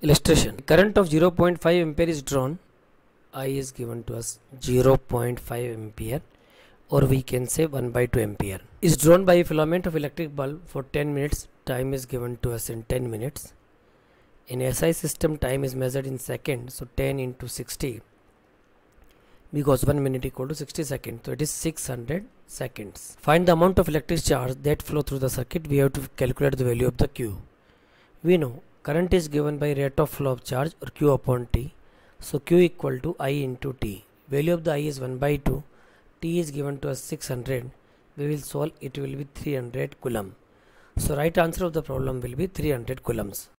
Illustration. Current of 0.5 ampere is drawn. I is given to us 0.5 ampere or we can say 1 by 2 ampere. Is drawn by a filament of electric bulb for 10 minutes. Time is given to us in 10 minutes. In SI system time is measured in seconds so 10 into 60 because 1 minute equal to 60 seconds. So it is 600 seconds. Find the amount of electric charge that flow through the circuit. We have to calculate the value of the q. We know current is given by rate of flow of charge or q upon t. So q equal to i into t. Value of the i is 1 by 2 t is given to us 600 we will solve it will be 300 coulomb. So right answer of the problem will be 300 coulombs